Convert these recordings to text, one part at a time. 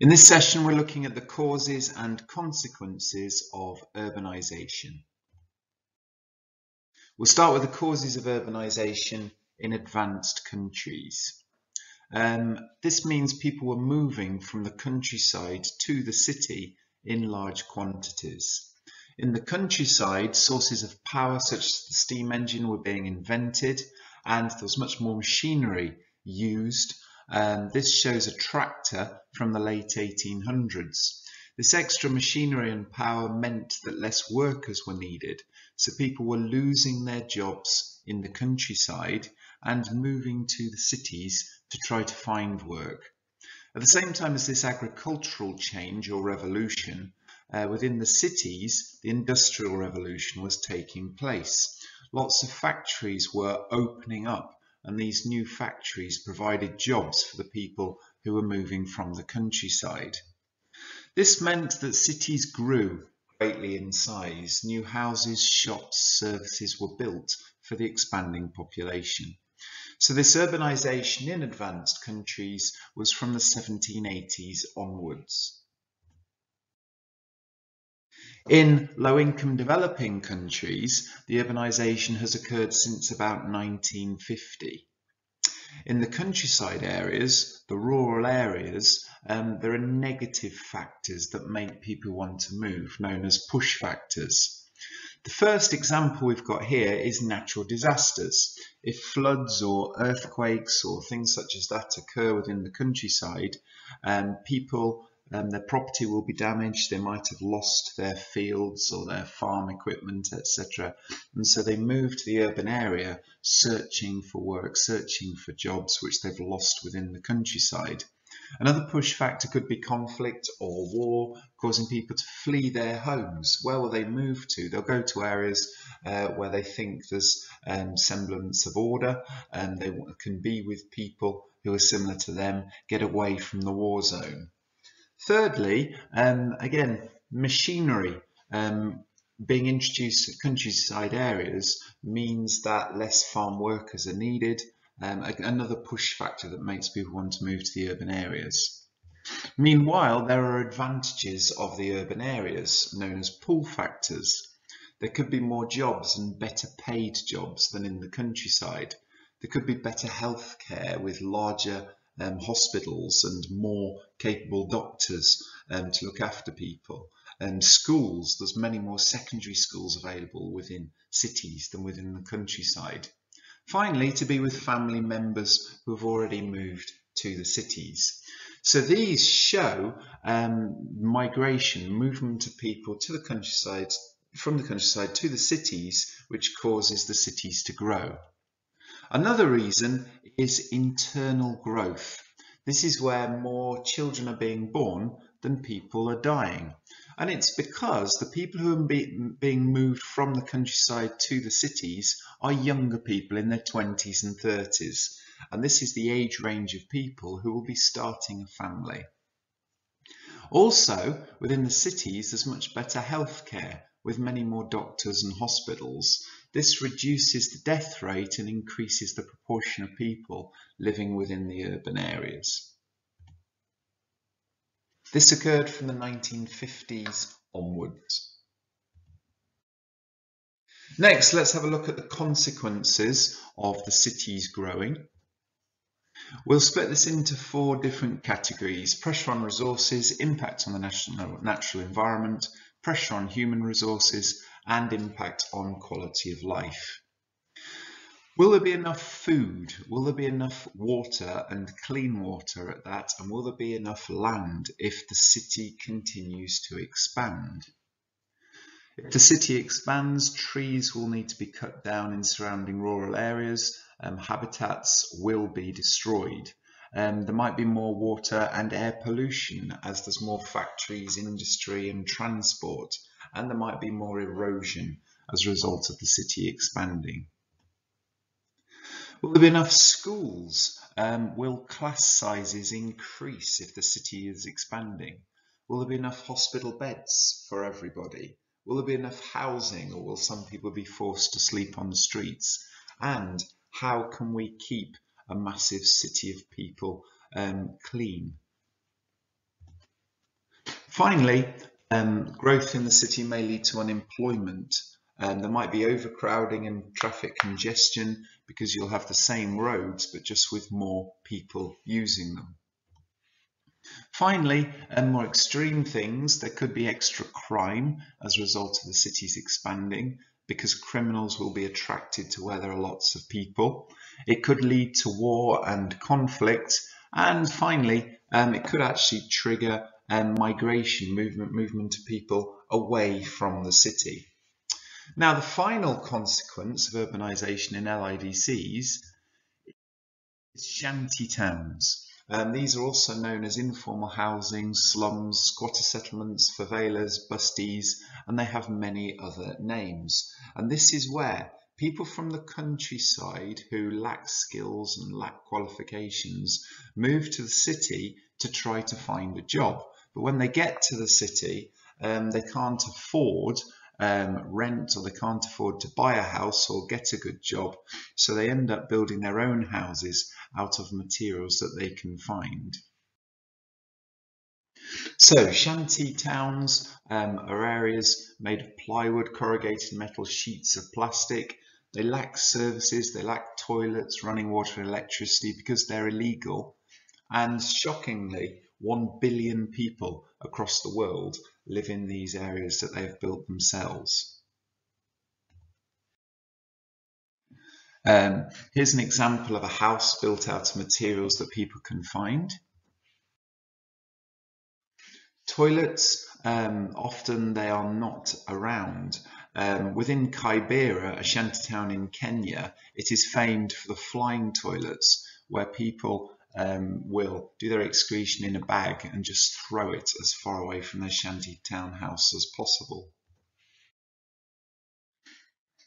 In this session, we're looking at the causes and consequences of urbanisation. We'll start with the causes of urbanisation in advanced countries. Um, this means people were moving from the countryside to the city in large quantities. In the countryside, sources of power such as the steam engine were being invented and there was much more machinery used um, this shows a tractor from the late 1800s. This extra machinery and power meant that less workers were needed, so people were losing their jobs in the countryside and moving to the cities to try to find work. At the same time as this agricultural change or revolution, uh, within the cities, the industrial revolution was taking place. Lots of factories were opening up and these new factories provided jobs for the people who were moving from the countryside. This meant that cities grew greatly in size. New houses, shops, services were built for the expanding population. So this urbanisation in advanced countries was from the 1780s onwards. In low-income developing countries, the urbanisation has occurred since about 1950. In the countryside areas, the rural areas, um, there are negative factors that make people want to move, known as push factors. The first example we've got here is natural disasters. If floods or earthquakes or things such as that occur within the countryside, um, people um, their property will be damaged, they might have lost their fields or their farm equipment, etc. And so they move to the urban area searching for work, searching for jobs which they've lost within the countryside. Another push factor could be conflict or war, causing people to flee their homes. Where will they move to? They'll go to areas uh, where they think there's um, semblance of order and they can be with people who are similar to them, get away from the war zone. Thirdly, um, again, machinery um, being introduced to countryside areas means that less farm workers are needed, um, another push factor that makes people want to move to the urban areas. Meanwhile, there are advantages of the urban areas, known as pull factors. There could be more jobs and better paid jobs than in the countryside. There could be better health care with larger um, hospitals and more capable doctors um, to look after people. And schools, there's many more secondary schools available within cities than within the countryside. Finally, to be with family members who have already moved to the cities. So these show um, migration, movement of people to the countryside, from the countryside to the cities, which causes the cities to grow. Another reason is internal growth. This is where more children are being born than people are dying. And it's because the people who are be, being moved from the countryside to the cities are younger people in their 20s and 30s. And this is the age range of people who will be starting a family. Also, within the cities, there's much better healthcare with many more doctors and hospitals. This reduces the death rate and increases the proportion of people living within the urban areas. This occurred from the 1950s onwards. Next, let's have a look at the consequences of the cities growing. We'll split this into four different categories. Pressure on resources, impact on the national, natural environment, pressure on human resources, and impact on quality of life. Will there be enough food? Will there be enough water and clean water at that? And will there be enough land if the city continues to expand? If the city expands, trees will need to be cut down in surrounding rural areas, um, habitats will be destroyed. Um, there might be more water and air pollution as there's more factories, industry and transport and there might be more erosion as a result of the city expanding. Will there be enough schools? Um, will class sizes increase if the city is expanding? Will there be enough hospital beds for everybody? Will there be enough housing or will some people be forced to sleep on the streets? And how can we keep a massive city of people um, clean? Finally, um, growth in the city may lead to unemployment. Um, there might be overcrowding and traffic congestion because you'll have the same roads but just with more people using them. Finally, and more extreme things, there could be extra crime as a result of the cities expanding because criminals will be attracted to where there are lots of people. It could lead to war and conflict. And finally, um, it could actually trigger um, migration, movement, movement of people away from the city. Now, the final consequence of urbanisation in LIDCs is shanty towns. Um, these are also known as informal housing, slums, squatter settlements, favelas, busties, and they have many other names. And this is where people from the countryside who lack skills and lack qualifications move to the city to try to find a job. But when they get to the city, um, they can't afford um, rent or they can't afford to buy a house or get a good job. So they end up building their own houses out of materials that they can find. So shanty towns um, are areas made of plywood, corrugated metal, sheets of plastic. They lack services, they lack toilets, running water and electricity because they're illegal. And shockingly, 1 billion people across the world live in these areas that they've built themselves. Um, here's an example of a house built out of materials that people can find. Toilets, um, often they are not around. Um, within Kibera, a shanty town in Kenya, it is famed for the flying toilets, where people um, will do their excretion in a bag and just throw it as far away from their shanty town house as possible.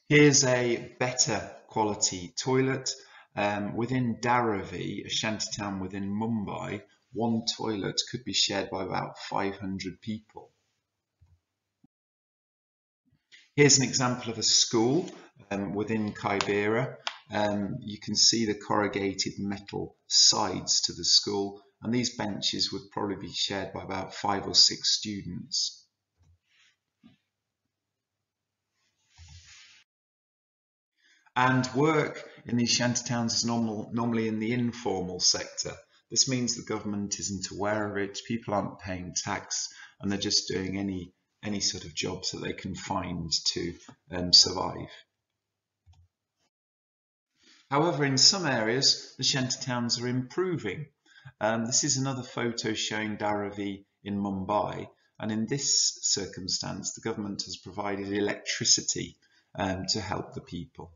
Here's a better quality toilet. Um, within Dharavi, a shanty town within Mumbai, one toilet could be shared by about 500 people. Here's an example of a school um, within Kibera um, you can see the corrugated metal sides to the school and these benches would probably be shared by about five or six students. And work in these shantytowns is normal, normally in the informal sector. This means the government isn't aware of it, people aren't paying tax, and they're just doing any, any sort of jobs that they can find to um, survive. However, in some areas, the shantytowns are improving. Um, this is another photo showing Dharavi in Mumbai. And in this circumstance, the government has provided electricity um, to help the people.